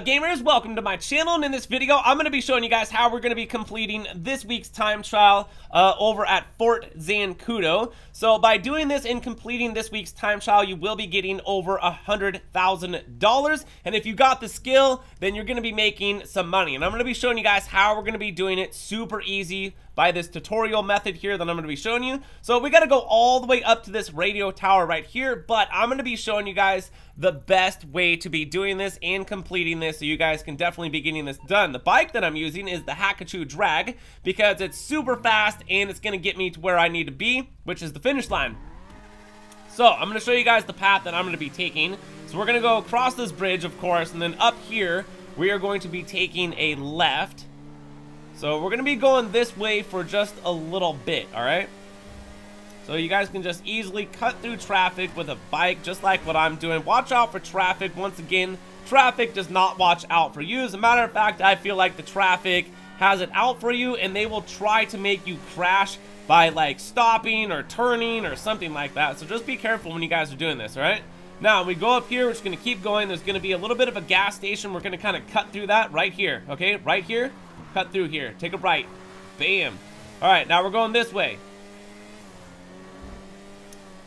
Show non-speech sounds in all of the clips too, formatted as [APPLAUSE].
up gamers? Welcome to my channel and in this video I'm going to be showing you guys how we're going to be completing this week's time trial uh, over at Fort Zancudo. So by doing this and completing this week's time trial you will be getting over a hundred thousand dollars. And if you got the skill then you're going to be making some money. And I'm going to be showing you guys how we're going to be doing it super easy by this tutorial method here that I'm going to be showing you. So we got to go all the way up to this radio tower right here, but I'm going to be showing you guys the best way to be doing this and completing this so you guys can definitely be getting this done. The bike that I'm using is the Hakuchou Drag because it's super fast and it's going to get me to where I need to be, which is the finish line. So I'm going to show you guys the path that I'm going to be taking. So we're going to go across this bridge, of course, and then up here, we are going to be taking a left so we're going to be going this way for just a little bit, all right? So you guys can just easily cut through traffic with a bike, just like what I'm doing. Watch out for traffic. Once again, traffic does not watch out for you. As a matter of fact, I feel like the traffic has it out for you, and they will try to make you crash by, like, stopping or turning or something like that. So just be careful when you guys are doing this, all right? Now, we go up here. We're just going to keep going. There's going to be a little bit of a gas station. We're going to kind of cut through that right here, okay? Right here. Cut through here. Take a right. Bam. All right, now we're going this way.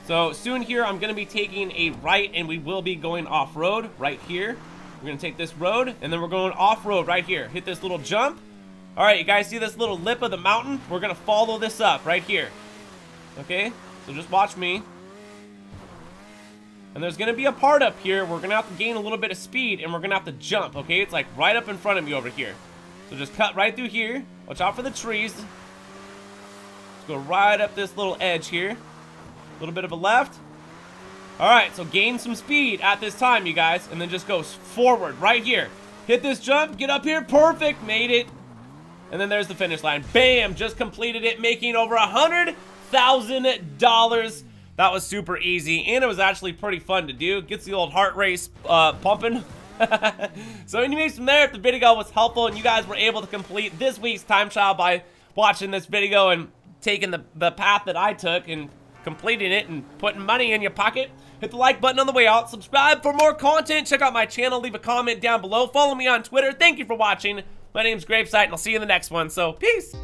So soon here, I'm going to be taking a right, and we will be going off-road right here. We're going to take this road, and then we're going off-road right here. Hit this little jump. All right, you guys see this little lip of the mountain? We're going to follow this up right here. Okay? So just watch me. And there's going to be a part up here. We're going to have to gain a little bit of speed, and we're going to have to jump, okay? It's like right up in front of me over here. So just cut right through here. Watch out for the trees. Let's go right up this little edge here. A little bit of a left. Alright, so gain some speed at this time, you guys. And then just go forward right here. Hit this jump. Get up here. Perfect. Made it. And then there's the finish line. Bam! Just completed it, making over a $100,000. That was super easy, and it was actually pretty fun to do. Gets the old heart race uh, pumping. [LAUGHS] so anyways, from there, if the video was helpful and you guys were able to complete this week's time trial by watching this video and taking the, the path that I took and completing it and putting money in your pocket, hit the like button on the way out, subscribe for more content, check out my channel, leave a comment down below, follow me on Twitter. Thank you for watching. My name's Gravesight, and I'll see you in the next one. So, peace!